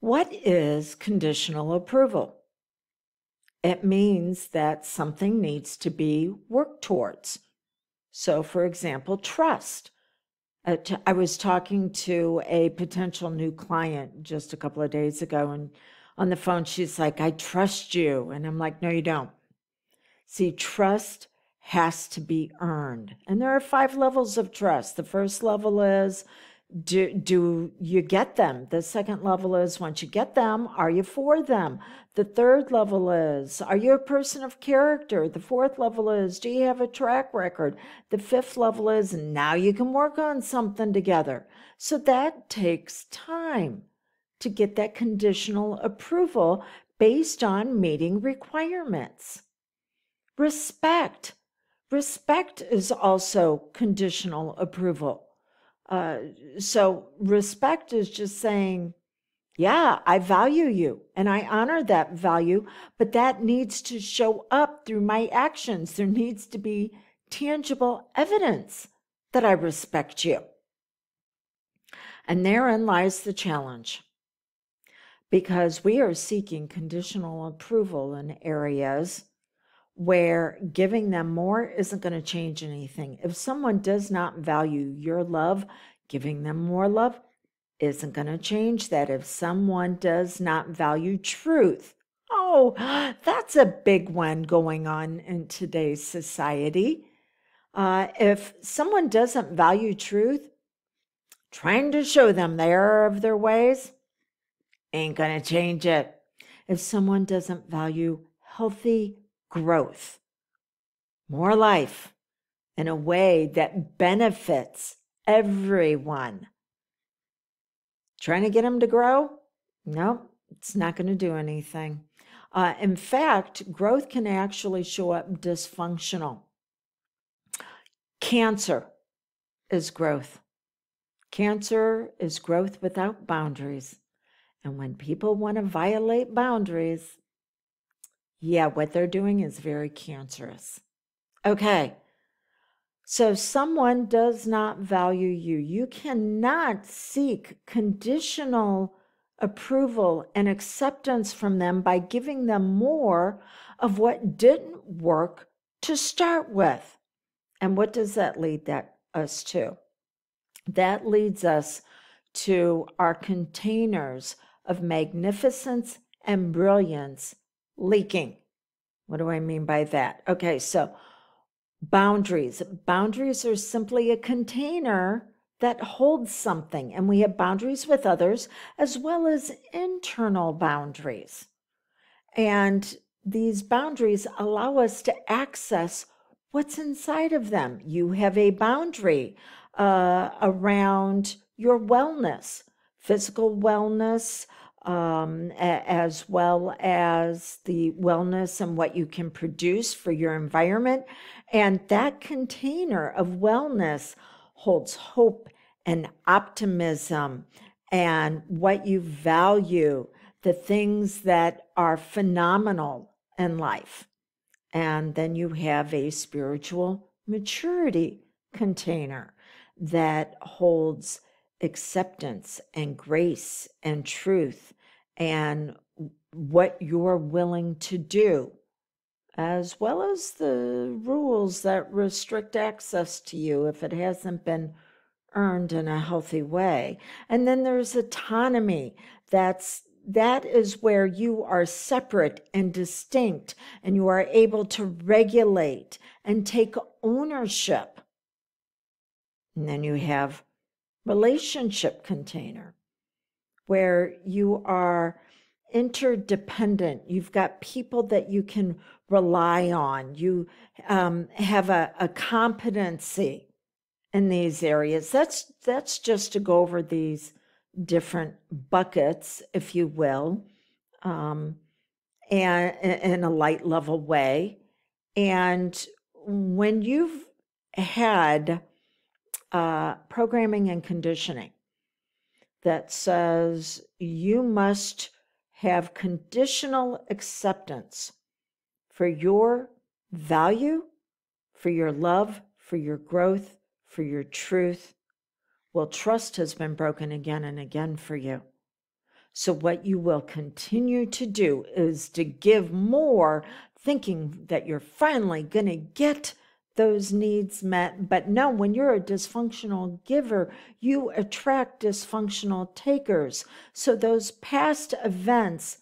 What is conditional approval? It means that something needs to be worked towards. So, for example, trust. Uh, I was talking to a potential new client just a couple of days ago, and on the phone, she's like, I trust you. And I'm like, no, you don't. See, trust has to be earned. And there are five levels of trust. The first level is do, do you get them? The second level is once you get them, are you for them? The third level is are you a person of character? The fourth level is do you have a track record? The fifth level is now you can work on something together. So that takes time to get that conditional approval based on meeting requirements. Respect. Respect is also conditional approval. Uh, so respect is just saying, yeah, I value you and I honor that value, but that needs to show up through my actions. There needs to be tangible evidence that I respect you. And therein lies the challenge because we are seeking conditional approval in areas where giving them more isn't going to change anything. If someone does not value your love, giving them more love isn't going to change that. If someone does not value truth, oh, that's a big one going on in today's society. Uh, if someone doesn't value truth, trying to show them the error of their ways ain't going to change it. If someone doesn't value healthy growth, more life in a way that benefits everyone. Trying to get them to grow? No, it's not going to do anything. Uh, in fact, growth can actually show up dysfunctional. Cancer is growth. Cancer is growth without boundaries. And when people want to violate boundaries, yeah, what they're doing is very cancerous. Okay. So someone does not value you. You cannot seek conditional approval and acceptance from them by giving them more of what didn't work to start with. And what does that lead that us to? That leads us to our containers of magnificence and brilliance leaking. What do I mean by that? Okay, so boundaries. Boundaries are simply a container that holds something, and we have boundaries with others as well as internal boundaries. And these boundaries allow us to access what's inside of them. You have a boundary uh, around your wellness, physical wellness, um, as well as the wellness and what you can produce for your environment. And that container of wellness holds hope and optimism and what you value, the things that are phenomenal in life. And then you have a spiritual maturity container that holds acceptance and grace and truth and what you're willing to do, as well as the rules that restrict access to you if it hasn't been earned in a healthy way. And then there's autonomy. That's that is where you are separate and distinct and you are able to regulate and take ownership. And then you have relationship container where you are interdependent. You've got people that you can rely on. You um, have a, a competency in these areas. That's that's just to go over these different buckets, if you will, um, and in a light level way. And when you've had uh, programming and conditioning that says you must have conditional acceptance for your value, for your love, for your growth, for your truth. Well, trust has been broken again and again for you. So, what you will continue to do is to give more, thinking that you're finally going to get those needs met. But no, when you're a dysfunctional giver, you attract dysfunctional takers. So, those past events,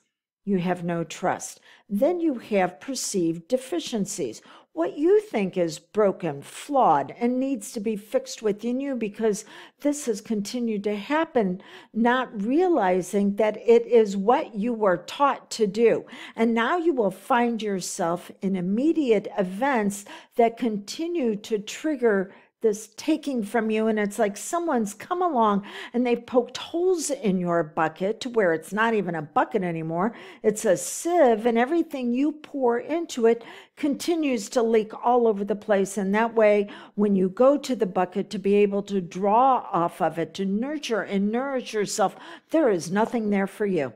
you have no trust. Then you have perceived deficiencies what you think is broken, flawed, and needs to be fixed within you because this has continued to happen, not realizing that it is what you were taught to do. And now you will find yourself in immediate events that continue to trigger this taking from you and it's like someone's come along and they've poked holes in your bucket to where it's not even a bucket anymore. It's a sieve and everything you pour into it continues to leak all over the place. And that way when you go to the bucket to be able to draw off of it to nurture and nourish yourself there is nothing there for you.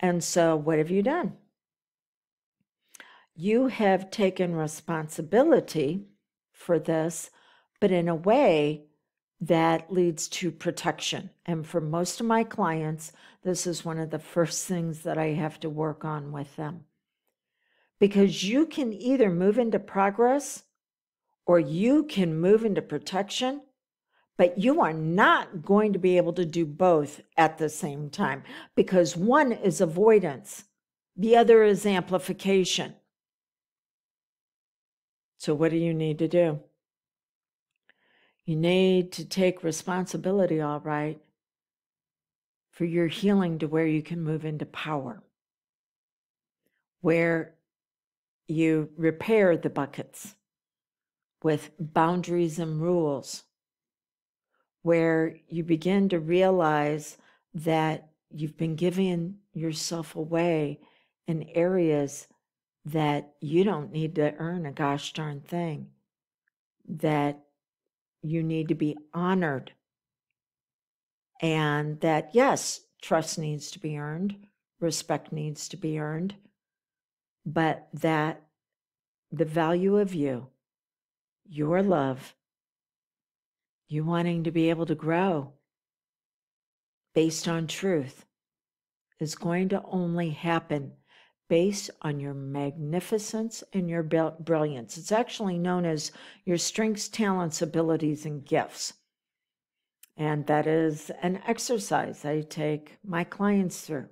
And so what have you done? You have taken responsibility for this, but in a way that leads to protection. And for most of my clients, this is one of the first things that I have to work on with them. Because you can either move into progress or you can move into protection, but you are not going to be able to do both at the same time because one is avoidance, the other is amplification. So, what do you need to do? You need to take responsibility, all right, for your healing to where you can move into power, where you repair the buckets with boundaries and rules, where you begin to realize that you've been giving yourself away in areas that you don't need to earn a gosh darn thing, that you need to be honored, and that, yes, trust needs to be earned, respect needs to be earned, but that the value of you, your love, you wanting to be able to grow based on truth is going to only happen based on your magnificence and your brilliance. It's actually known as your strengths, talents, abilities, and gifts. And that is an exercise I take my clients through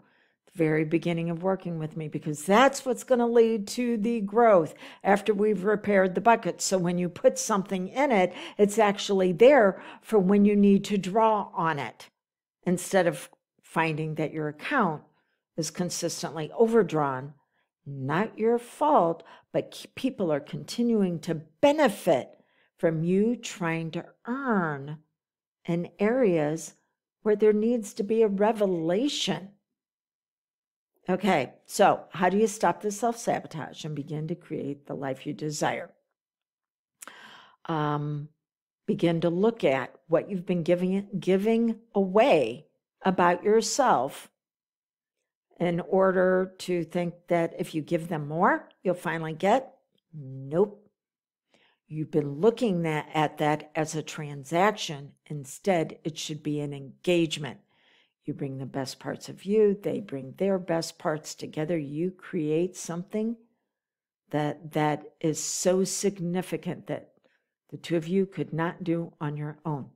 the very beginning of working with me because that's what's going to lead to the growth after we've repaired the bucket. So when you put something in it, it's actually there for when you need to draw on it instead of finding that your account is consistently overdrawn. Not your fault, but people are continuing to benefit from you trying to earn in areas where there needs to be a revelation. Okay, so how do you stop the self sabotage and begin to create the life you desire? Um, begin to look at what you've been giving giving away about yourself in order to think that if you give them more, you'll finally get. Nope. You've been looking that, at that as a transaction. Instead, it should be an engagement. You bring the best parts of you, they bring their best parts together. You create something that that is so significant that the two of you could not do on your own.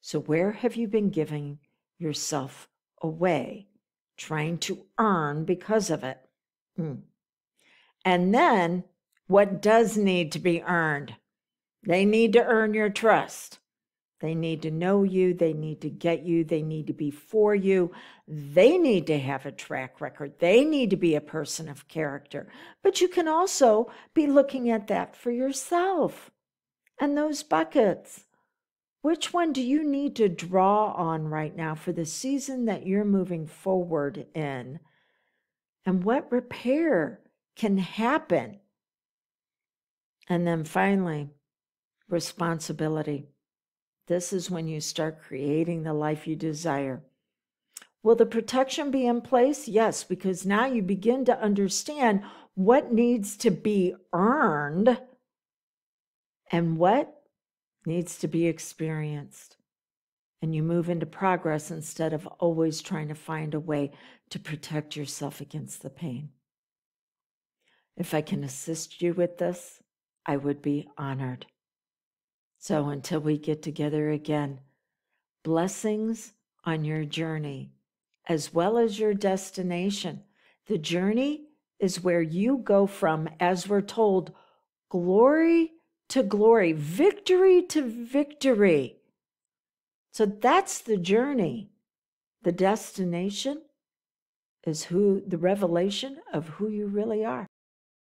So where have you been giving yourself away trying to earn because of it. Mm. And then what does need to be earned? They need to earn your trust. They need to know you. They need to get you. They need to be for you. They need to have a track record. They need to be a person of character. But you can also be looking at that for yourself and those buckets. Which one do you need to draw on right now for the season that you're moving forward in? And what repair can happen? And then finally, responsibility. This is when you start creating the life you desire. Will the protection be in place? Yes, because now you begin to understand what needs to be earned and what needs to be experienced. and you move into progress instead of always trying to find a way to protect yourself against the pain. If I can assist you with this, I would be honored. So until we get together again, blessings on your journey as well as your destination. The journey is where you go from, as we're told, glory to glory, victory to victory. So that's the journey. The destination is who the revelation of who you really are.